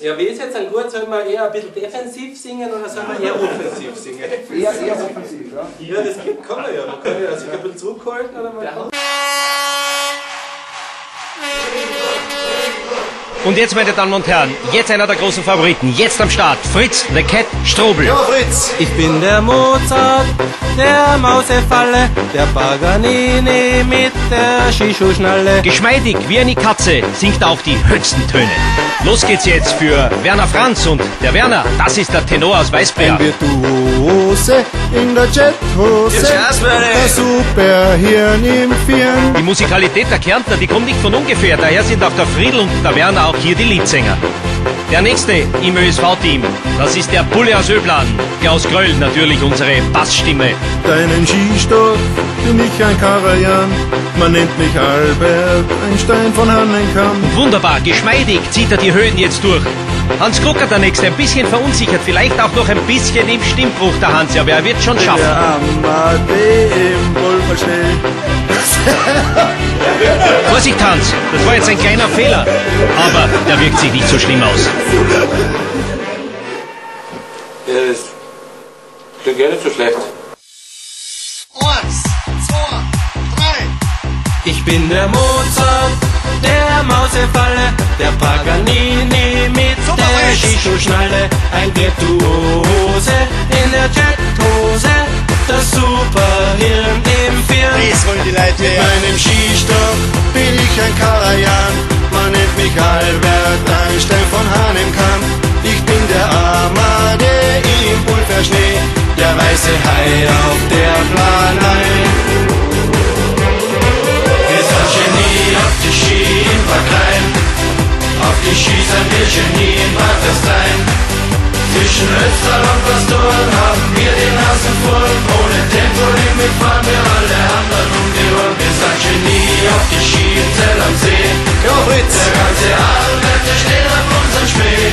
Ja, wie ist jetzt ein gut? Soll man eher ein bisschen defensiv singen oder soll man eher offensiv singen? Eher, eher offensiv, ja. Ja, das geht, kann man ja. Man kann ja sich ein bisschen zurückhalten oder kann. Und jetzt, meine Damen und Herren, jetzt einer der großen Favoriten. Jetzt am Start. Fritz, The Cat, Strobel. Ja, Fritz! Ich bin der Mozart, der Mausefalle, der Paganini mit der Shishu-Schnalle. Geschmeidig wie eine Katze singt auch die höchsten Töne. Los geht's jetzt für Werner Franz und der Werner, das ist der Tenor aus Weißbär. Virtuose in der Jethose, der Superhirn im Firn. Die Musikalität der Kärntner, die kommt nicht von ungefähr. Daher sind auch der Friedl und der Werner auch hier die Leadsänger. Der nächste im ÖSV-Team, das ist der Bulle aus Öblan. Klaus Gröll, natürlich unsere Bassstimme. Deinen Skistock bin ich ein Karajan, man nennt mich Albert Einstein von Hannenkamm. Wunderbar, geschmeidig zieht er die Höhen jetzt durch. Hans Klucker der Nächste, ein bisschen verunsichert, vielleicht auch noch ein bisschen im Stimmbruch der Hans, aber er wird schon schaffen. Vorsicht Hans, das war jetzt ein kleiner Fehler, aber der wirkt sich nicht so schlimm aus. Ja, das klingt gar nicht so schlecht. Eins, zwei, drei. Ich bin der Mozart, der Mausefalle, der Paganini mit Super, der. Shishu-Schnalle, ein Virtuose in der Jethose, das Superhirn im Firn. Mit meinem Skistock bin ich ein Karajan, man nennt mich Albert Einstein von Hannenkamm. Ich bin der Amade im Pulverschnee, der weiße Hai auf der Genie in Watterstein. Zwischen Ötztal und Pastoren haben wir die Nasen voll. Ohne Tempolimit fahren wir alle anderen um die Ohren. Wir sind Genie auf die Ski in Zell am See. Ja, Fritz! Der ganze der steht auf unserem Spee.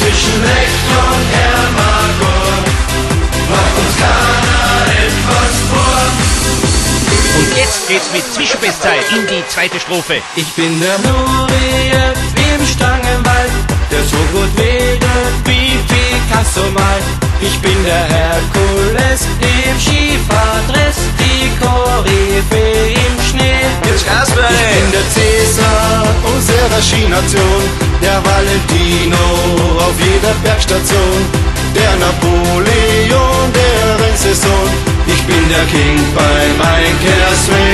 Zwischen Recht und Hermagor macht uns keiner etwas vor. Und jetzt geht's mit Zwischenbestzeit in die zweite Strophe. Ich bin der Nurie Ich bin der Herkules im Skifahrtdress, die Koryphäe im Schnee. Jetzt Ich bin der Cäsar unserer Skination, der Valentino auf jeder Bergstation, der Napoleon der Rennsaison. Ich bin der King beim Einkehrsswing.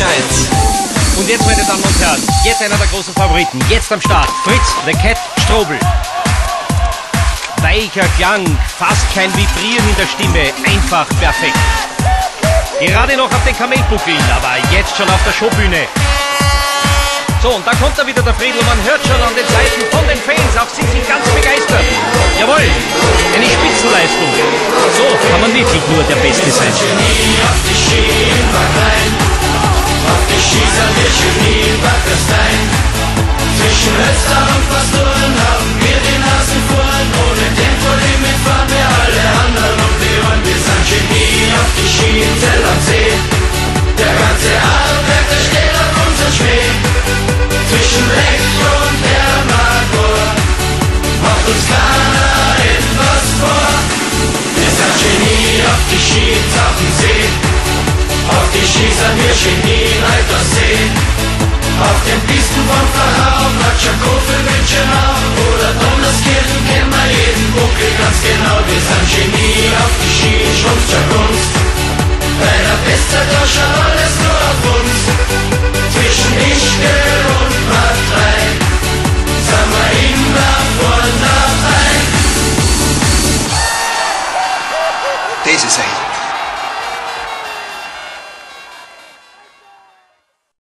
Gescheites. Und jetzt, meine Damen und Herren, jetzt einer der großen Favoriten. Jetzt am Start. Fritz, The Cat, Strobel. Weicher Klang, fast kein Vibrieren in der Stimme, einfach perfekt. Gerade noch auf den Kamelbuckel, aber jetzt schon auf der Showbühne. So, und da kommt er wieder, der Friedl. Man hört schon an den Seiten von den Fans, auch sie sind ganz begeistert. Jawohl, eine Spitzenleistung. So kann man wirklich nur der Beste sein. Genie auf die Ski in die wir. Zwischen Ötztal und Pastoren haben wir die Nasen vorn. Ohne Tempolimit fahren wir alle anderen um die Ohren. Wir sind Genie auf die Ski in Zell am See. Der ganze Adelberg, der steht auf unserem Schnee. Zwischen Recht und Hermagor macht uns keiner etwas vor. Wir sind Genie auf die Ski in Tauchensee die Schießer wir Genie weiter sehen. Auf den Pisten von Fachau, Ratschako für Menschenau oder Donnerskirchen kennen wir jeden Buckel ganz genau. Wir sind Genie auf die Schiene, Schrumpfscher Kunst. Bei der Bestzeit da schaut alles nur auf uns. Zwischen ich,